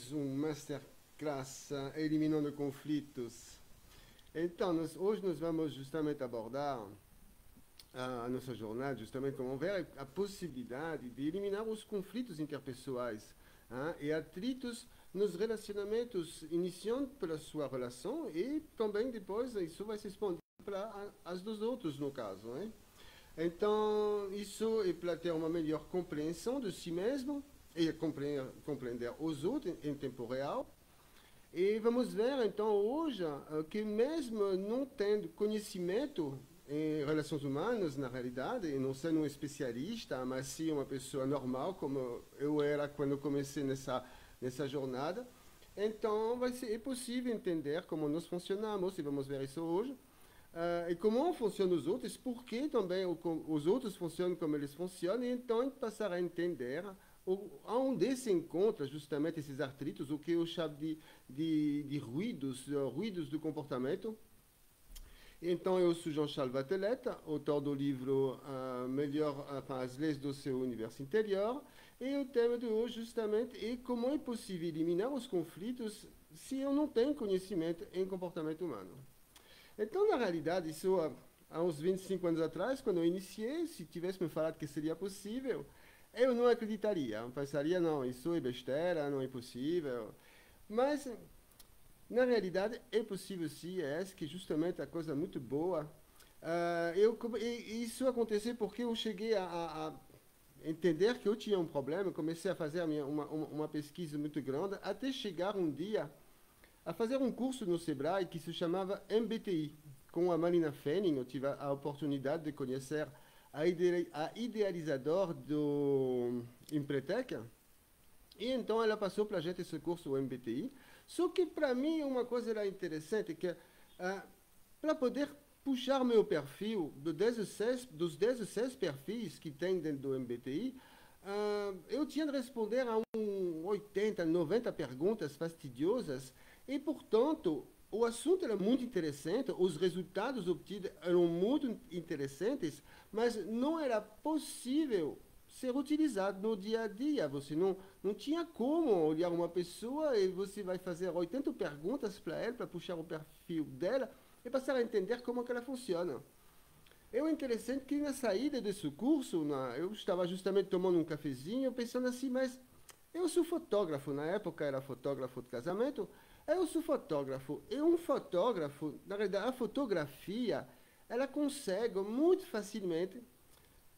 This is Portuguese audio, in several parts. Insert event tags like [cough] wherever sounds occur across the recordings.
mais um Masterclass uh, Eliminando Conflitos. Então, nós, hoje nós vamos justamente abordar uh, a nossa jornada, justamente como ver a possibilidade de eliminar os conflitos interpessoais uh, e atritos nos relacionamentos, iniciando pela sua relação e também depois isso vai se expandir para as dos outros, no caso. Né? Então, isso é para ter uma melhor compreensão de si mesmo e compreender, compreender os outros em, em tempo real. E vamos ver, então, hoje, eh, que mesmo não tendo conhecimento em relações humanas, na realidade, e não sendo um especialista, mas sim uma pessoa normal, como eu era quando comecei nessa, nessa jornada, então vai ser, é possível entender como nós funcionamos, e vamos ver isso hoje, uh, e como funcionam os outros, por que também os outros funcionam como eles funcionam, e então passar a entender onde se encontra justamente esses artritos, o que eu chamo de, de, de ruídos, uh, ruídos do comportamento. Então, eu sou Jean-Charles Vateleta, autor do livro uh, Melhor, enfin, As Leis do Seu Universo Interior, e o tema de hoje justamente é como é possível eliminar os conflitos se eu não tenho conhecimento em comportamento humano. Então, na realidade, isso há uns 25 anos atrás, quando eu iniciei, se tivesse me falado que seria possível, eu não acreditaria. Eu pensaria, não, isso é besteira, não é possível. Mas, na realidade, é possível sim, é essa que justamente a coisa muito boa. Uh, eu, isso aconteceu porque eu cheguei a, a, entender que eu tinha um problema, comecei a fazer minha, uma, uma, uma pesquisa muito grande, até chegar um dia a fazer um curso no Sebrae que se chamava MBTI. Com a Marina Fenning, eu tive a oportunidade de conhecer a, ide a idealizador do Empretec. E então ela passou para a gente esse curso, MBTI. Só que para mim uma coisa era interessante, que ah, para poder puxar meu perfil do 16, dos 16 perfis que tem dentro do MBTI, ah, eu tinha de responder a um 80, 90 perguntas fastidiosas e, portanto, o assunto era muito interessante, os resultados obtidos eram muito interessantes, mas não era possível ser utilizado no dia a dia. Você não, não tinha como olhar uma pessoa e você vai fazer 80 perguntas para ela, para puxar o perfil dela e passar a entender como que ela funciona. É interessante que na saída desse curso, na, eu estava justamente tomando um cafezinho, pensando assim, mas eu sou fotógrafo, na época era fotógrafo de casamento, eu sou fotógrafo. E um fotógrafo, na verdade, a fotografia, ela consegue muito facilmente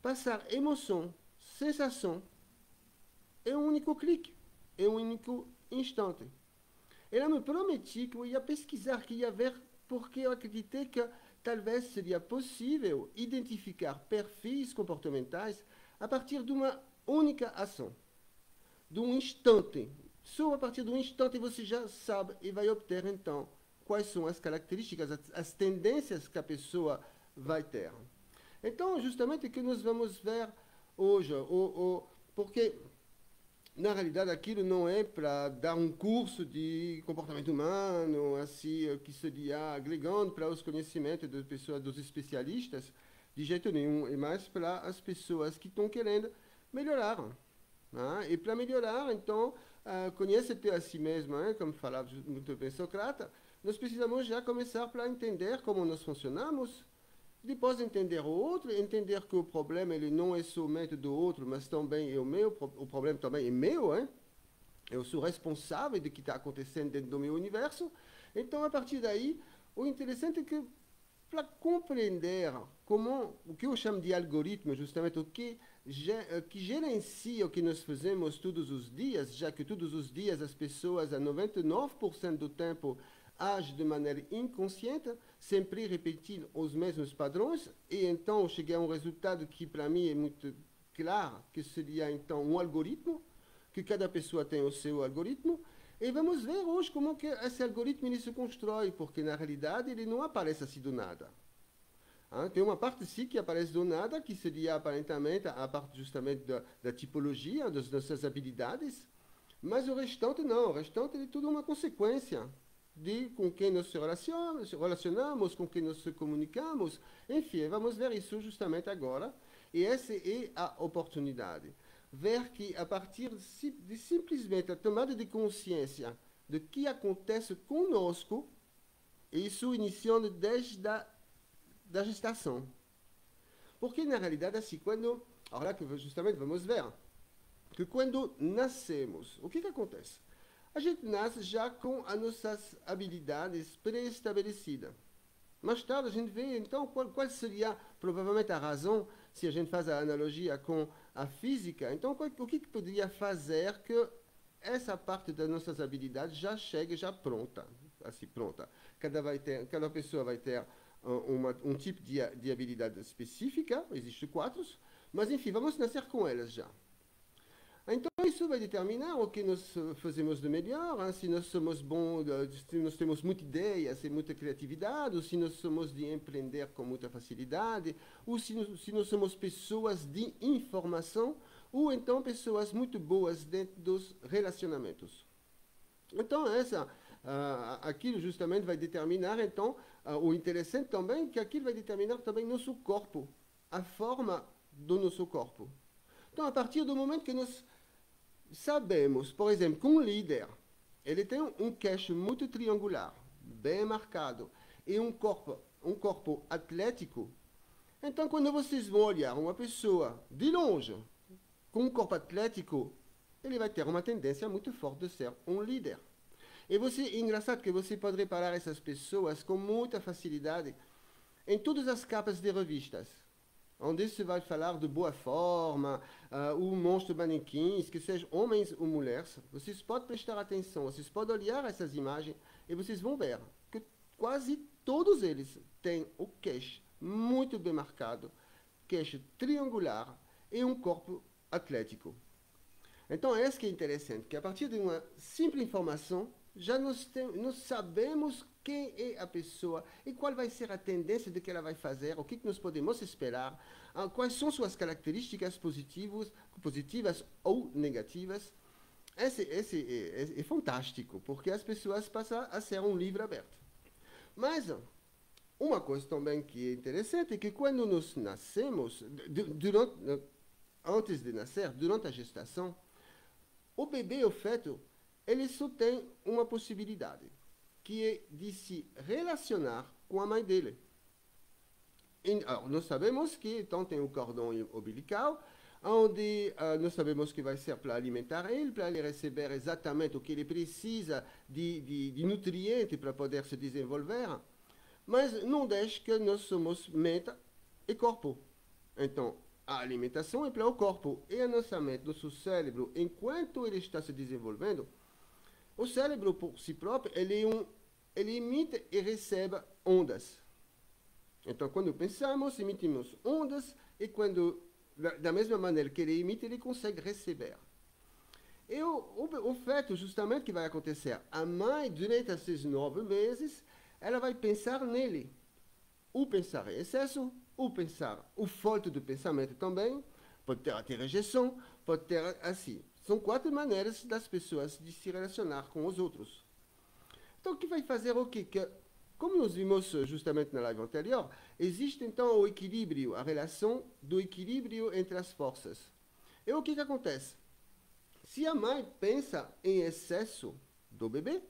passar emoção, sensação em um único clique, em um único instante. Ela me prometiu que eu ia pesquisar, que ia ver, porque eu acreditei que talvez seria possível identificar perfis comportamentais a partir de uma única ação, de um instante. Só a partir um instante você já sabe e vai obter então quais são as características, as, as tendências que a pessoa vai ter. Então, justamente que nós vamos ver hoje, o, o, porque na realidade aquilo não é para dar um curso de comportamento humano, assim, que seria agregando para os conhecimentos das pessoas, dos especialistas, de jeito nenhum, é mais para as pessoas que estão querendo melhorar. Né? E para melhorar, então, uh, conhecer-te a si mesmo, né? como falava muito bem Socrata, nós precisamos já começar para entender como nós funcionamos, depois entender o outro, entender que o problema ele não é somente do outro, mas também é o meu, o problema também é meu, hein? eu sou responsável do que está acontecendo dentro do meu universo. Então, a partir daí, o interessante é que, para compreender como, o que eu chamo de algoritmo, justamente o que, que gerencia o que nós fazemos todos os dias, já que todos os dias as pessoas, a 99% do tempo, age de maneira inconsciente, sempre repetindo os mesmos padrões, e então cheguei a um resultado que para mim é muito claro, que seria então um algoritmo, que cada pessoa tem o seu algoritmo, e vamos ver hoje como que esse algoritmo se constrói, porque na realidade ele não aparece assim do nada. Ah, tem uma parte sim que aparece do nada, que seria aparentemente a parte justamente da, da tipologia, das nossas habilidades, mas o restante não, o restante é tudo uma consequência de com quem se relacionamos, com quem se comunicamos. Enfim, vamos ver isso justamente agora. E essa é a oportunidade. ver que, a partir de simplesmente a tomada de consciência do que acontece conosco, isso iniciando desde a da gestação. Porque, na realidade, assim, quando. Agora que justamente vamos ver que quando nascemos, o que, que acontece? A gente nasce já com as nossas habilidades pré-estabelecidas. Mais tarde a gente vê, então, qual, qual, seria provavelmente a razão, se a gente faz a analogia com a física, então qual, o que, que poderia fazer que essa parte das nossas habilidades já chegue já pronta, assim, pronta. Cada, vai ter, cada pessoa vai ter uma, um tipo de, de habilidade específica, existem quatro, mas enfim, vamos nascer com elas já. Então, isso vai determinar o que nós fazemos de melhor, hein? se nós somos bons, se nós temos muita ideia, se muita criatividade, ou se nós somos de empreender com muita facilidade, ou se, se nós somos pessoas de informação, ou então pessoas muito boas dentro dos relacionamentos. Então, essa, aquilo justamente vai determinar, então, o interessante também, que aquilo vai determinar também nosso corpo, a forma do nosso corpo. Então, a partir do momento que nós sabemos, por exemplo, que um líder, ele tem um queixo muito triangular, bem marcado, e um corpo, um corpo atlético, então quando vocês vão olhar uma pessoa de longe, com um corpo atlético, ele vai ter uma tendência muito forte de ser um líder. E você, engraçado que você pode reparar essas pessoas com muita facilidade em todas as capas de revistas, onde se vai falar de boa forma, uh, o monstro manequins, que sejam homens ou mulheres. Vocês podem prestar atenção, vocês podem olhar essas imagens e vocês vão ver que quase todos eles têm o queixo muito bem marcado, queixo triangular e um corpo atlético. Então, é isso que é interessante, que a partir de uma simples informação, já nós, tem, nós sabemos quem é a pessoa e qual vai ser a tendência de que ela vai fazer, o que, que nós podemos esperar, ah, quais são suas características positivas, positivas ou negativas. Esse, esse é, é, é fantástico, porque as pessoas passam a ser um livro aberto. Mas uma coisa também que é interessante é que quando nós nascemos, durante, antes de nascer, durante a gestação, o bebê, o feto, ele só tem uma possibilidade, que é de se relacionar com a mãe dele. E, nós sabemos que então tem o cordão umbilical, onde uh, nós sabemos que vai ser para alimentar ele, para ele receber exatamente o que ele precisa de, de, de nutrientes para poder se desenvolver, mas não deixe que nós somos mente e corpo. Então, a alimentação é para o corpo e a nossa mente, nosso cérebro, enquanto ele está se desenvolvendo, o cérebro, por si próprio, ele, é um, ele emite e recebe ondas. Então, quando pensamos, emitimos ondas, e quando, da mesma maneira que ele emite, ele consegue receber. E o, o, o justamente, que vai acontecer, a mãe, durante esses nove meses, ela vai pensar nele. O pensar em excesso, o pensar, o falta de pensamento também, pode ter a rejeição, pode ter assim. São quatro maneiras das pessoas de se relacionar com os outros. Então, o que vai fazer o quê? Que, como nós vimos justamente na live anterior, existe então o equilíbrio, a relação do equilíbrio entre as forças. E o que, que acontece? Se a mãe pensa em excesso do bebê,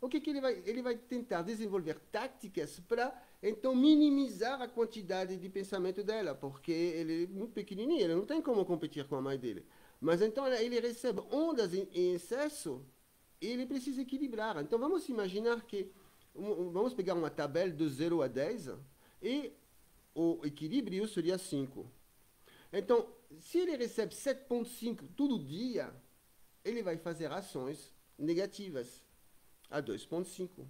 o que, que ele vai? Ele vai tentar desenvolver táticas para então minimizar a quantidade de pensamento dela, porque ele é muito pequenininho, ele não tem como competir com a mãe dele. Mas então ele recebe ondas em, em excesso e ele precisa equilibrar. Então vamos imaginar que, vamos pegar uma tabela de 0 a 10 e o equilíbrio seria 5. Então, se ele recebe 7,5 todo dia, ele vai fazer ações negativas a 2,5.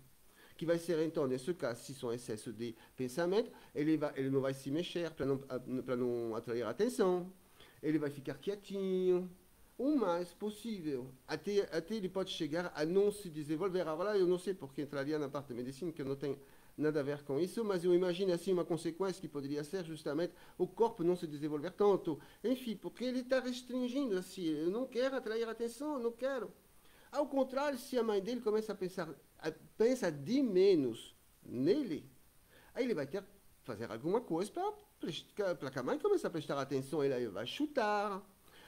Que vai ser, então, nesse caso, se são excesso de pensamento, ele, ele não vai se mexer para não, não atrair atenção ele vai ficar quietinho, o mais possível. Até, até ele pode chegar a não se desenvolver. Agora, eu não sei porque entraria na parte de medicina, que não tem nada a ver com isso, mas eu imagino assim uma consequência que poderia ser justamente o corpo não se desenvolver tanto. Enfim, porque ele está restringindo assim, eu não quero atrair atenção, não quero. Ao contrário, se a mãe dele começa a pensar, a, pensa de menos nele, aí ele vai ter que fazer alguma coisa para para a mãe comece a prestar atenção, ele vai chutar,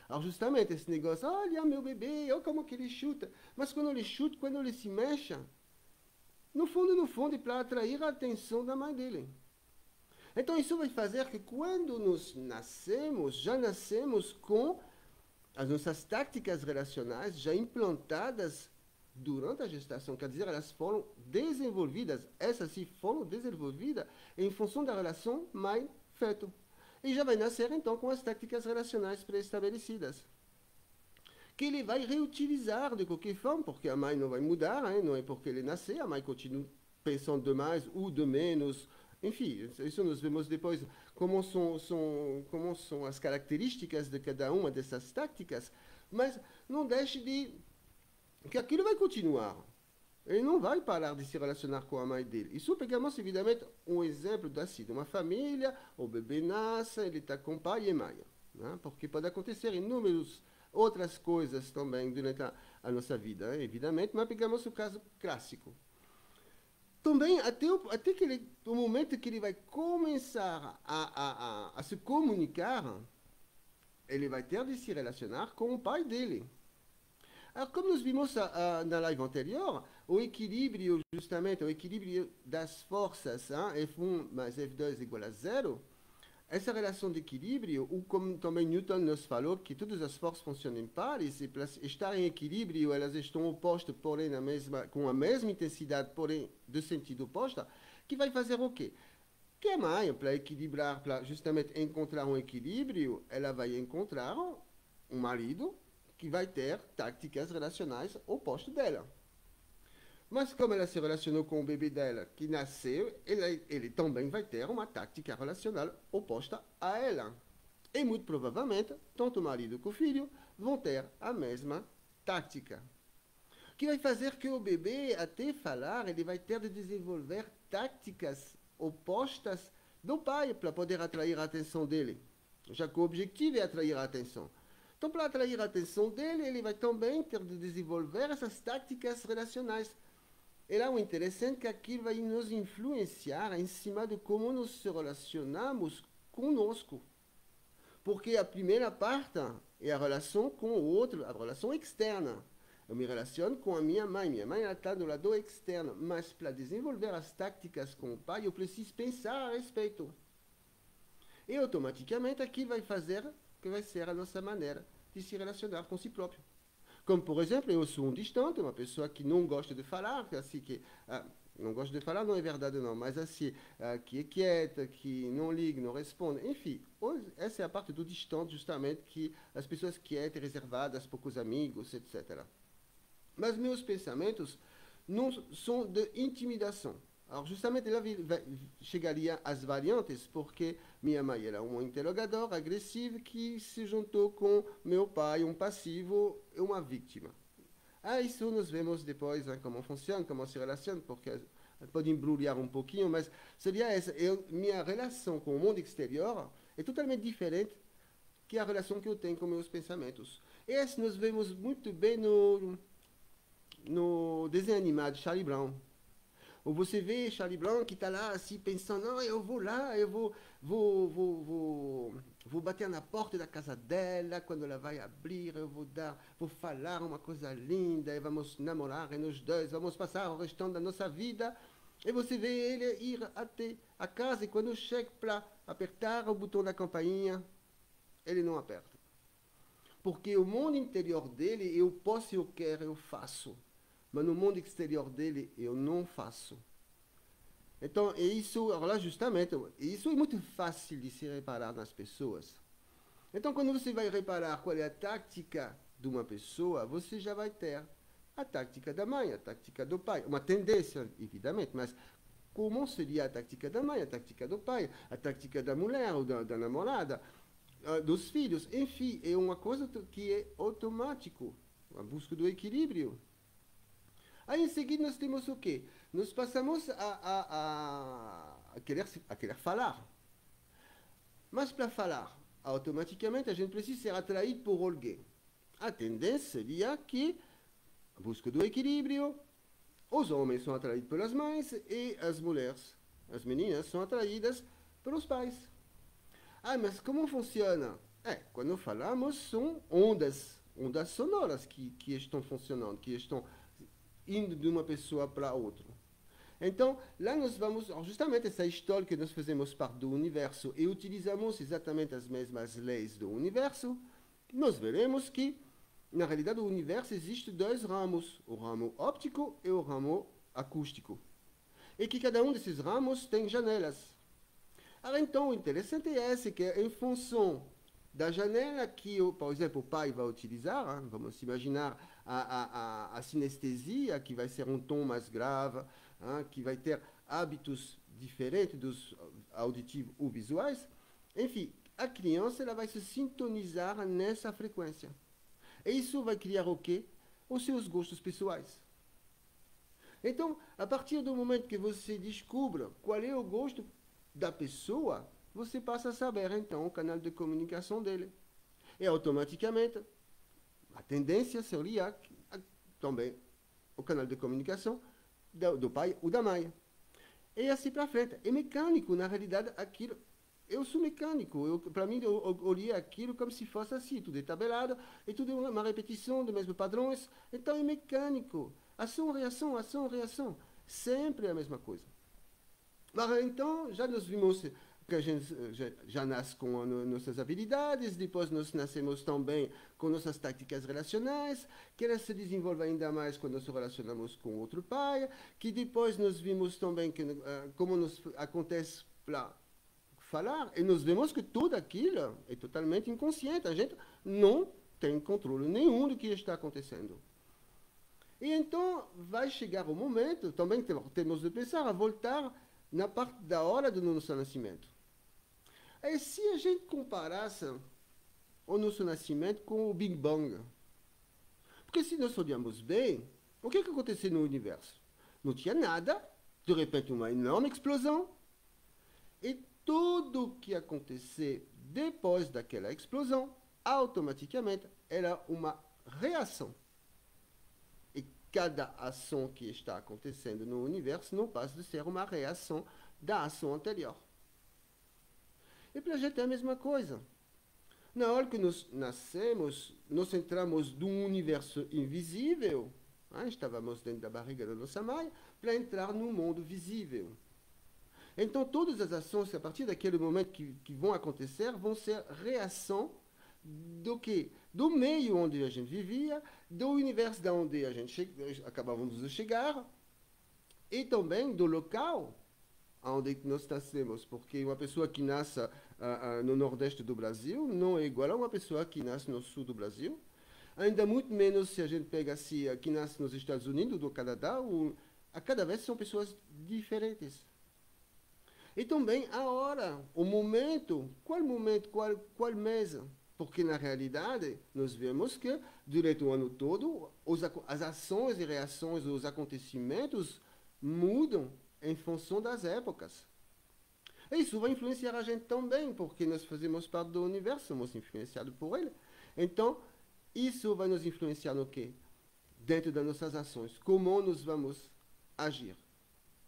Alors, justamente, esse negócio, olha meu bebê, olha como que ele chuta. Mas quando ele chuta, quando ele se mexe, no fundo, no fundo, é para atrair a atenção da mãe dele. Então, isso vai fazer que quando nós nascemos, já nascemos com as nossas táticas relacionais já implantadas durante a gestação, quer dizer, elas foram desenvolvidas, essas sim foram desenvolvidas em função da relação mãe-feto. E já vai nascer então com as táticas relacionais pré-estabelecidas. Que ele vai reutilizar de qualquer forma, porque a mãe não vai mudar, hein? não é porque ele nasceu, a mãe continua pensando de mais ou de menos, enfim, isso nós vemos depois como são, são, como são as características de cada uma dessas táticas, mas não deixe de que aquilo vai continuar. Ele não vai parar de se relacionar com a mãe dele. Isso pegamos, evidentemente, um exemplo da assim, de uma família, o bebê nasce, ele está com pai e mãe. Né? Porque pode acontecer inúmeras outras coisas também durante a, a nossa vida, evidentemente, mas pegamos o caso clássico também até, o, até que ele, o momento que ele vai começar a, a, a, a, se comunicar, ele vai ter de se relacionar com o pai dele. Alors, como nós vimos a, na live anterior, o equilíbrio, justamente, o equilíbrio das forças, hein, F1 mais F2 igual a zero, essa relação de equilíbrio, ou como também Newton nos falou, que todas as forças funcionam em pares, e para estar em equilíbrio, elas estão opostas, porém, na mesma, com a mesma intensidade, porém, de sentido oposto, que vai fazer o quê? Que a mãe, para equilibrar, para justamente encontrar um equilíbrio, ela vai encontrar um marido que vai ter táticas relacionais opostas dela. Mas como ela se relacionou com o bebê dela que nasceu, ele, ele também vai ter uma tática relacional oposta a ela. E muito provavelmente, tanto o marido como o filho vão ter a mesma tática. Que vai fazer que o bebê, até falar, ele vai ter de desenvolver táticas opostas do pai para poder atrair a atenção dele. Já que o objetivo é atrair a atenção. Então, para atrair a atenção dele, ele vai também ter de desenvolver essas táticas relacionais e lá o interessante é que aquilo vai nos influenciar em cima de como nos relacionamos conosco. Porque a primeira parte é a relação com o outro, a relação externa. Eu me relaciono com a minha mãe. Minha mãe está do lado externo. Mas para desenvolver as táticas com o pai, eu preciso pensar a respeito. E automaticamente aquilo vai fazer que vai ser a nossa maneira de se relacionar com si próprio. Como, por exemplo, eu sou um distante, uma pessoa que não gosta de falar, assim, que ah, não gosta de falar, não é verdade não, mas assim, ah, que é quieta, que não liga, não responde, enfim, essa é a parte do distante, justamente, que as pessoas quietas, reservadas, poucos amigos, etc. Mas meus pensamentos não são de intimidação. Justamente, lá chegaria as variantes, porque minha mãe era um interrogador agressivo que se juntou com meu pai, um passivo e uma vítima. Ah, isso nós vemos depois hein, como funciona, como se relaciona, porque pode embrulhar um pouquinho, mas seria essa. Eu, minha relação com o mundo exterior é totalmente diferente que a relação que eu tenho com meus pensamentos. Esse nós vemos muito bem no, no desenho animado Charlie Brown. Ou você vê Charlie Brown que está lá assim pensando, não, eu vou lá, eu vou, vou, vou, vou, vou bater na porta da casa dela, quando ela vai abrir, eu vou dar, vou falar uma coisa linda, e vamos namorar, e nós dois vamos passar o restante da nossa vida. E você vê ele ir até a casa, e quando chega para apertar o botão da campainha, ele não aperta. Porque o mundo interior dele, eu posso, eu quero, eu faço mas no mundo exterior dele eu não faço. Então, isso, lá justamente, isso é muito fácil de se reparar nas pessoas. Então, quando você vai reparar qual é a tática de uma pessoa, você já vai ter a tática da mãe, a tática do pai. Uma tendência, evidentemente, mas como seria a tática da mãe, a tática do pai, a tática da mulher ou da, da namorada, dos filhos. Enfim, é uma coisa que é automático, a busca do equilíbrio. Aí em seguida nós temos o quê? Nós passamos a, a, a, a querer, a querer falar. Mas para falar, automaticamente a gente precisa ser atraído por alguém. A tendência seria que, busca do equilíbrio, os homens são atraídos pelas mães e as mulheres, as meninas, são atraídas pelos pais. Ah, mas como funciona É, quando falamos, são ondas, ondas sonoras que, que estão funcionando, que estão indo de uma pessoa para outra. Então, lá nós vamos, justamente essa história que nós fazemos parte do universo e utilizamos exatamente as mesmas leis do universo, nós veremos que, na realidade, o universo existe dois ramos, o ramo óptico e o ramo acústico. E que cada um desses ramos tem janelas. Ah, então, o interessante é esse, que em função da janela que, por exemplo, o pai vai utilizar, hein, vamos imaginar a, a, a, sinestesia, que vai ser um tom mais grave, hein, que vai ter hábitos diferentes dos auditivos ou visuais. Enfim, a criança ela vai se sintonizar nessa frequência. E isso vai criar o quê? Os seus gostos pessoais. Então, a partir do momento que você descubra qual é o gosto da pessoa, você passa a saber então o canal de comunicação dele. E automaticamente, a tendência seria também o canal de comunicação do, do pai ou da mãe. E assim para frente. É mecânico, na realidade, aquilo. Eu sou mecânico. Para mim, eu, olhei aquilo como se fosse assim, tudo é tabelado, e tudo é uma repetição dos mesmos padrões. Então é mecânico. Ação, reação, ação, reação. Sempre a mesma coisa. Mas, então, já nos vimos que a gente já, já nasce com nossas habilidades, depois nós nascemos também com nossas táticas relacionais, que elas se desenvolvem ainda mais quando nos relacionamos com outro pai, que depois nós vimos também que, uh, como nos acontece para falar, e nós vemos que tudo aquilo é totalmente inconsciente, a gente não tem controle nenhum do que está acontecendo. E então vai chegar o momento, também temos de pensar a voltar na parte da hora do nosso nascimento. É se a gente comparasse o nosso nascimento com o Big Bang. Porque se nós olhamos bem, o que, que aconteceu no universo? Não tinha nada, de repente uma enorme explosão, e tudo o que acontecer depois daquela explosão, automaticamente era uma reação. E cada ação que está acontecendo no universo não passa de ser uma reação da ação anterior. E para a gente é a mesma coisa. Na hora que nós nascemos, nós entramos num universo invisível, né? estávamos dentro da barriga da nossa mãe, para entrar no mundo visível. Então, todas as ações, a partir daquele momento que, que vão acontecer, vão ser reação do que? Do meio onde a gente vivia, do universo da onde a gente acabávamos de chegar, e também do local onde nós nascemos, porque uma pessoa que nasce no nordeste do Brasil não é igual a uma pessoa que nasce no sul do Brasil, ainda muito menos se a gente pega assim, que nasce nos Estados Unidos, do Canadá, ou, a cada vez são pessoas diferentes. E também a hora, o momento, qual momento, qual, qual mês, porque na realidade nós vemos que durante o ano todo os, as ações e reações, os acontecimentos mudam em função das épocas. Isso vai influenciar a gente também, porque nós fazemos parte do universo, somos influenciados por ele. Então, isso vai nos influenciar no quê? Dentro das nossas ações. Como nós vamos agir.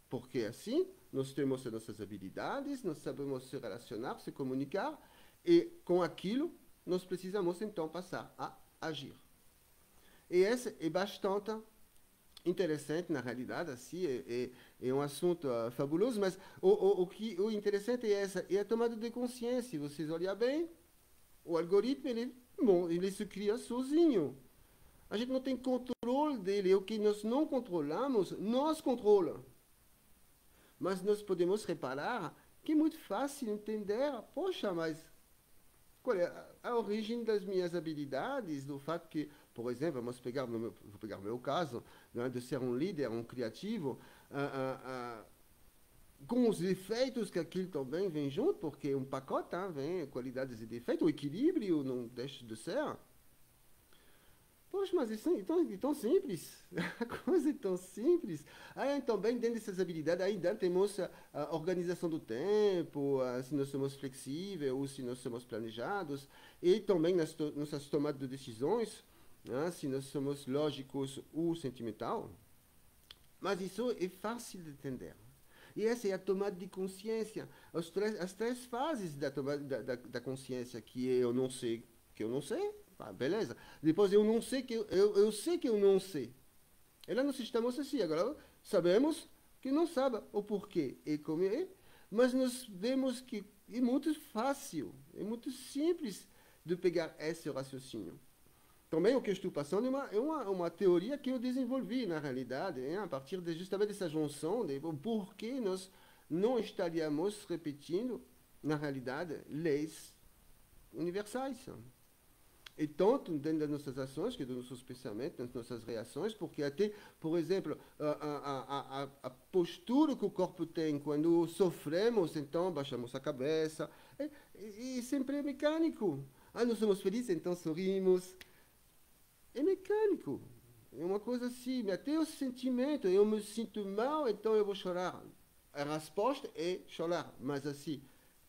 Porque assim, nós temos as nossas habilidades, nós sabemos se relacionar, se comunicar, e com aquilo, nós precisamos então passar a agir. E esse é bastante interessante, na realidade, assim, é, é, é um assunto uh, fabuloso, mas o, o, o, que, o interessante é essa, é a tomada de consciência. Se vocês olharem bem, o algoritmo, ele, bom, ele se cria sozinho. A gente não tem controle dele, é o que nós não controlamos, nós controlamos. Mas nós podemos reparar que é muito fácil entender, poxa, mas qual é a, a origem das minhas habilidades, do fato que por exemplo, vamos pegar, vou pegar o meu caso, né, de ser um líder, um criativo, uh, uh, com os defeitos que aquilo também vem junto, porque um pacote hein, vem qualidades e defeitos, o equilíbrio não deixa de ser. Poxa, mas isso é tão, é tão simples. [laughs] A coisa é tão simples. Aí também, dentro dessas habilidades, ainda temos a, a organização do tempo, a, se nós somos flexíveis ou se nós somos planejados, e também nas to nossas tomadas de decisões né, se nós somos lógicos ou sentimental, mas isso é fácil de entender. E essa é a tomada de consciência. As três, as três fases da, tomada, da, da, da consciência, que é eu não sei que eu não sei, ah, beleza. Depois eu não sei que eu, eu, eu sei que eu não sei. E lá nós estamos assim, agora sabemos que não sabe o porquê e como é, mas nós vemos que é muito fácil, é muito simples de pegar esse raciocínio. Também o que estou passando é uma, é uma, uma teoria que eu desenvolvi, na realidade, hein, a partir de, justamente dessa junção de por que nós não estaríamos repetindo, na realidade, leis universais. E tanto dentro das nossas ações, que dos nossos pensamentos, das nossas reações, porque até, por exemplo, a, a, a, a postura que o corpo tem quando sofremos, então baixamos a cabeça, e, e, e sempre é mecânico. Ah, nós somos felizes, então sorrimos é mecânico. É uma coisa assim, até o sentimento, eu me sinto mal, então eu vou chorar. A resposta é chorar, mas assim,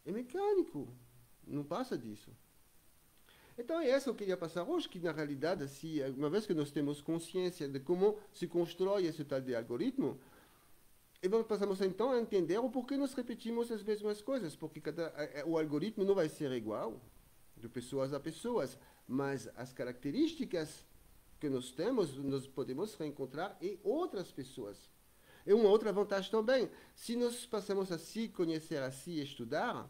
é mecânico, não passa disso. Então é essa que eu queria passar hoje, que na realidade, assim, uma vez que nós temos consciência de como se constrói esse tal de algoritmo, e passamos então a entender o porquê nós repetimos as mesmas coisas, porque cada, o algoritmo não vai ser igual de pessoas a pessoas, mas as características que nós temos, nós podemos reencontrar em outras pessoas. E uma outra vantagem também, se nós passamos a se conhecer, a se estudar,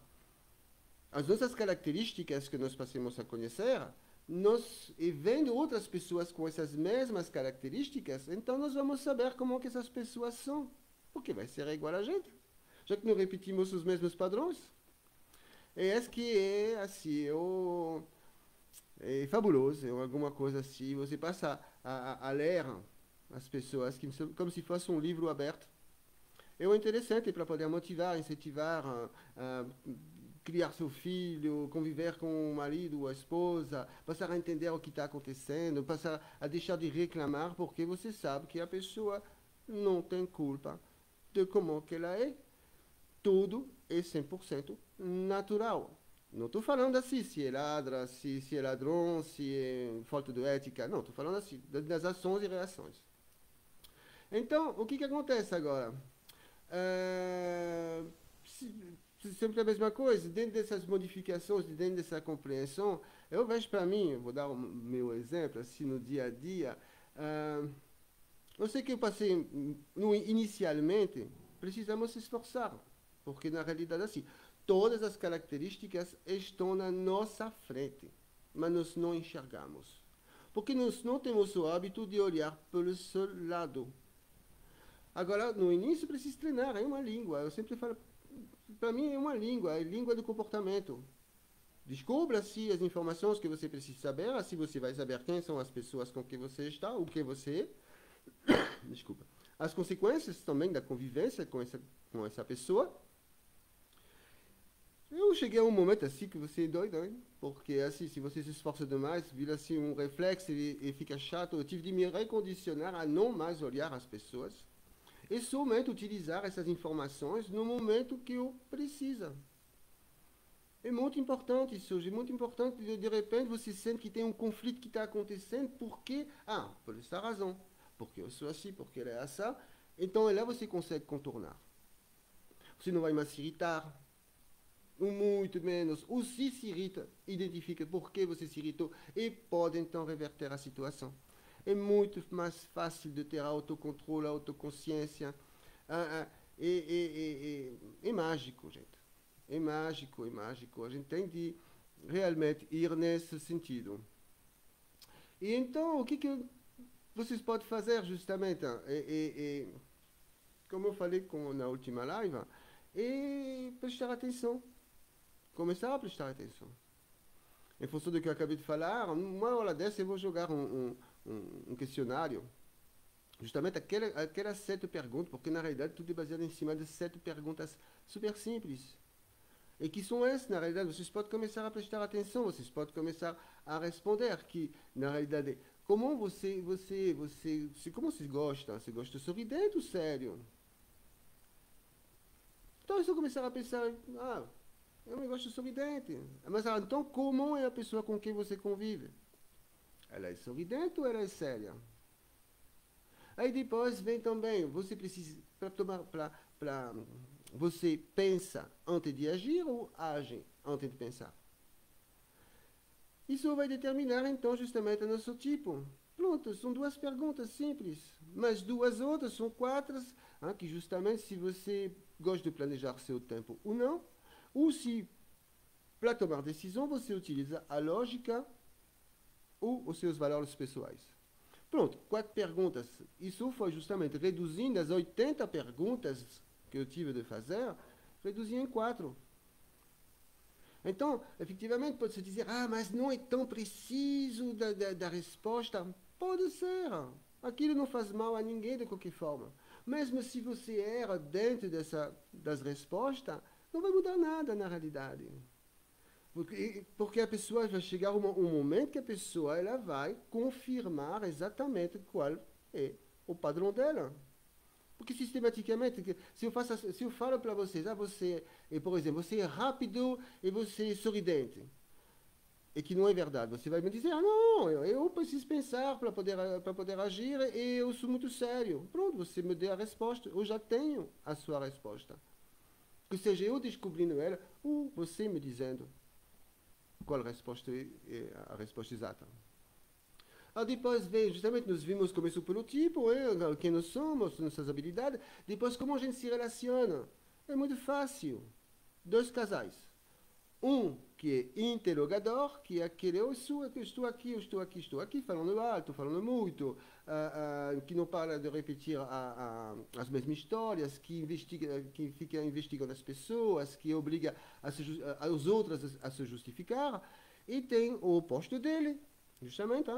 as nossas características que nós passamos a conhecer, nós, e vendo outras pessoas com essas mesmas características, então nós vamos saber como que essas pessoas são, porque vai ser igual a gente, já que não repetimos os mesmos padrões. E esse que é, assim, o é fabuloso, é alguma coisa assim. Você passa a, a, a ler as pessoas que, como se fosse um livro aberto. É interessante para poder motivar, incentivar, a, a criar seu filho, conviver com o marido ou a esposa, passar a entender o que está acontecendo, passar a deixar de reclamar, porque você sabe que a pessoa não tem culpa de como que ela é. Tudo é 100% natural. Não estou falando assim se é ladra, se, se é ladrão, se é falta de ética. Não, estou falando assim das ações e reações. Então, o que, que acontece agora? É, se, sempre a mesma coisa, dentro dessas modificações, dentro dessa compreensão, eu vejo para mim, vou dar o meu exemplo, assim, no dia a dia, uh, eu sei que eu passei, no, inicialmente, precisamos se esforçar, porque na realidade, assim, Todas as características estão na nossa frente, mas nós não enxergamos. Porque nós não temos o hábito de olhar pelo seu lado. Agora, no início precisa treinar, é uma língua. Eu sempre falo, para mim é uma língua, é língua do comportamento. Descubra-se as informações que você precisa saber, assim você vai saber quem são as pessoas com quem você está, o que você é. [coughs] Desculpa. As consequências também da convivência com essa, com essa pessoa eu cheguei a um momento assim que você é doido, hein? porque assim, se você se esforça demais, vira assim um reflexo e, e fica chato. Eu tive de me recondicionar a não mais olhar as pessoas e somente utilizar essas informações no momento que eu precisa. É muito importante isso, é muito importante. De, de repente você sente que tem um conflito que está acontecendo, porque, ah, por essa razão, porque eu sou assim, porque ele é assim. Então lá você consegue contornar. Você não vai mais se irritar, muito menos. O se se irrita, identifica por que você se irritou e pode então reverter a situação. É muito mais fácil de ter autocontrole, autoconsciência. É, é, é, é, mágico, gente. É mágico, é mágico. A gente tem de realmente ir nesse sentido. E então, o que, que vocês podem fazer justamente? É, como eu falei com, na última live, é prestar atenção começar a prestar atenção. Em função do que eu acabei de falar, uma hora dessa eu vou jogar um, um, um questionário, justamente aquela, aquelas sete perguntas, porque na realidade tudo é baseado em cima de sete perguntas super simples. E que são essas, na realidade, vocês podem começar a prestar atenção, vocês podem começar a responder, que na realidade, como você, você, você, você como você gosta? Você gosta sorridente ou sério? Então, se eu começar a pensar, ah, é um negócio sorridente. Mas ah, então, como é a pessoa com quem você convive? Ela é sorridente ou ela é séria? Aí depois vem também, você precisa, para tomar, pra, você pensa antes de agir ou age antes de pensar? Isso vai determinar então justamente o nosso tipo. Pronto, são duas perguntas simples, mas duas outras são quatro, hein, que justamente se você gosta de planejar seu tempo ou não, ou se para tomar decisão você utiliza a lógica ou os seus valores pessoais. Pronto, quatro perguntas. Isso foi justamente reduzindo as 80 perguntas que eu tive de fazer, reduzi em quatro. Então, efetivamente, pode-se dizer, ah, mas não é tão preciso da, da, da resposta. Pode ser. Aquilo não faz mal a ninguém de qualquer forma. Mesmo se você erra dentro dessa, das respostas, não vai mudar nada na realidade. Porque, porque a pessoa vai chegar um, um momento que a pessoa ela vai confirmar exatamente qual é o padrão dela. Porque sistematicamente, se eu, faço, se eu falo para vocês, ah, você, e, por exemplo, você é rápido e você é sorridente, e que não é verdade, você vai me dizer, ah, não, eu, preciso pensar para poder, poder agir e eu sou muito sério. Pronto, você me deu a resposta, eu já tenho a sua resposta. Que seja eu descobrindo ela, ou você me dizendo qual a resposta é, é a resposta exata. Ah, depois vem, justamente, nós vimos começou pelo tipo, é, quem nós somos, nossas habilidades. Depois, como a gente se relaciona. É muito fácil. Dois casais. Um que é interrogador, que é aquele, eu, sou, eu estou aqui, eu estou aqui, estou aqui, falando alto, falando muito, que não para de repetir uh, as mesmas histórias, que, investiga, que fica investigando as pessoas, que obriga os outros a, a se justificar. E tem o oposto dele, justamente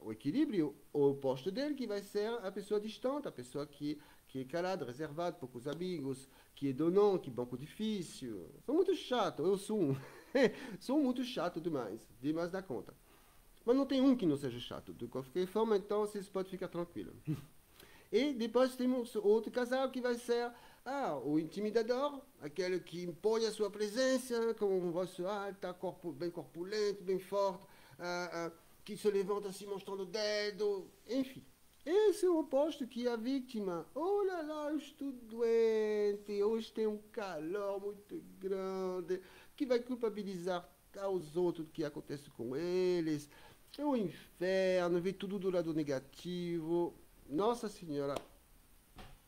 o equilíbrio o oposto dele, que vai ser a pessoa distante, a pessoa que, que é calada, reservada, poucos amigos, que é donon, que é banco difícil. Sou muito chato, eu sou um. [laughs] sou muito chato demais, demais da conta. Mas não tem um que não seja chato. De qualquer forma, então vocês podem ficar tranquilos. [laughs] E depois temos outro casal que vai ser ah, o intimidador, aquele que impõe a sua presença, com uma voz alta, corpo, bem corpulento, bem forte, ah, ah, que se levanta assim mostrando o dedo, enfim. Esse é o oposto que a vítima, olha lá, eu estou doente, hoje tem um calor muito grande, que vai culpabilizar aos outros que acontece com eles, é o inferno, vê tudo do lado negativo. Nossa Senhora,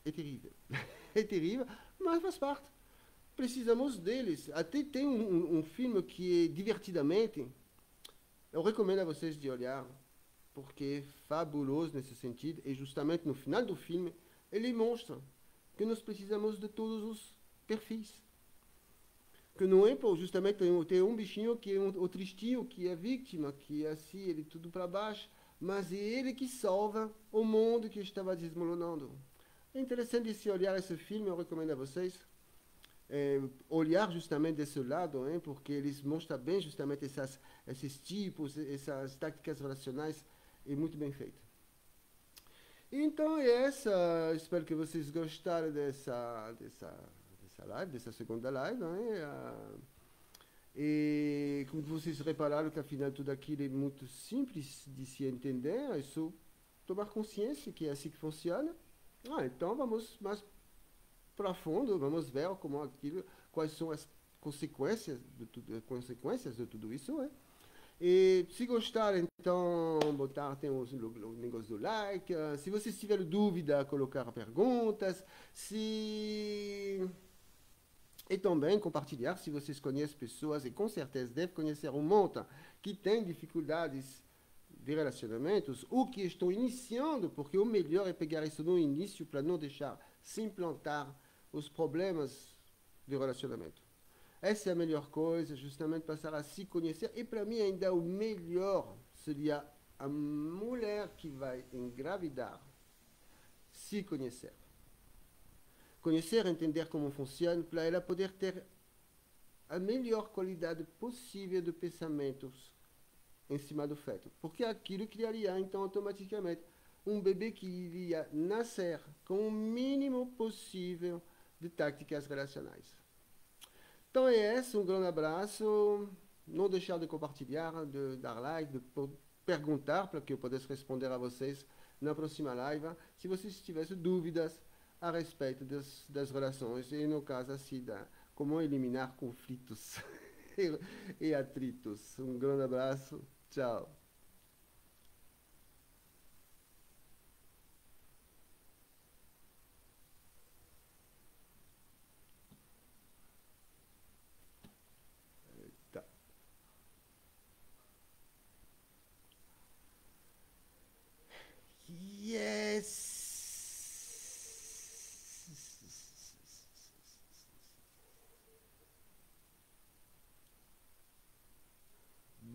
é terrível. [laughs] é terrível, mas faz parte. Precisamos deles. Até tem um, um, filme que é divertidamente eu recomendo a vocês de olhar, porque é fabuloso nesse sentido, e justamente no final do filme, ele mostra que nós precisamos de todos os perfis. Que é por justamente ter um bichinho que é um, o tristinho, que é vítima, que é assim, ele tudo para baixo, mas é ele que salva o mundo que estava desmoronando. É interessante se olhar esse filme, eu recomendo a vocês é, olhar justamente desse lado, hein, porque eles mostram bem justamente essas, esses tipos, essas táticas relacionais, e muito bem feito. Então é essa, espero que vocês gostaram dessa, dessa, dessa live, dessa segunda live. Né? E como vocês repararam que afinal tudo aquilo é muito simples de se entender, é só tomar consciência que é assim que funciona. Ah, então vamos mais para fundo, vamos ver como aquilo, quais são as consequências de tudo, consequências de tudo isso, né? E se gostar, então, botar, tem o negócio do like. Se vocês tiverem dúvida, colocar perguntas. Se... E também compartilhar se vocês conhecem pessoas, e com certeza devem conhecer um monte, que tem dificuldades de relacionamentos, ou que estão iniciando, porque o melhor é pegar isso no início para não deixar se implantar os problemas de relacionamento. Essa é a melhor coisa, justamente passar a se conhecer. E para mim, ainda o melhor seria a mulher que vai engravidar se conhecer. Conhecer, entender como funciona, para ela poder ter a melhor qualidade possível de pensamentos em cima do feto. Porque aquilo criaria, então, automaticamente, um bebê que iria nascer com o mínimo possível de táticas relacionais. Então é isso, um grande abraço. Não deixar de compartilhar, de dar like, de perguntar para que eu pudesse responder a vocês na próxima live. Se vocês tivessem dúvidas a respeito das, das relações, e no caso assim, da, como eliminar conflitos [laughs] e, atritos. Um grande abraço, tchau. Yes.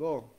Bom,